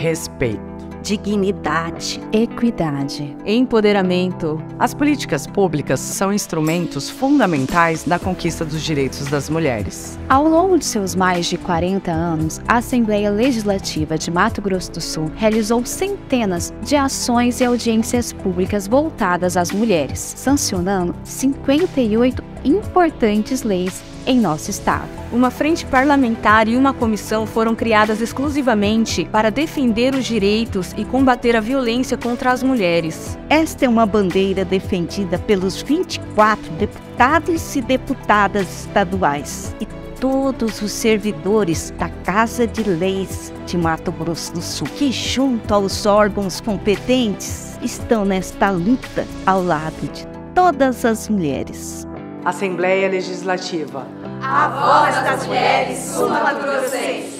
respeito, dignidade, equidade, empoderamento. As políticas públicas são instrumentos fundamentais na conquista dos direitos das mulheres. Ao longo de seus mais de 40 anos, a Assembleia Legislativa de Mato Grosso do Sul realizou centenas de ações e audiências públicas voltadas às mulheres, sancionando 58 importantes leis em nosso estado. Uma frente parlamentar e uma comissão foram criadas exclusivamente para defender os direitos e combater a violência contra as mulheres. Esta é uma bandeira defendida pelos 24 deputados e deputadas estaduais e todos os servidores da Casa de Leis de Mato Grosso do Sul, que, junto aos órgãos competentes, estão nesta luta ao lado de todas as mulheres. Assembleia Legislativa. A voz das mulheres sul-mato-grossenses.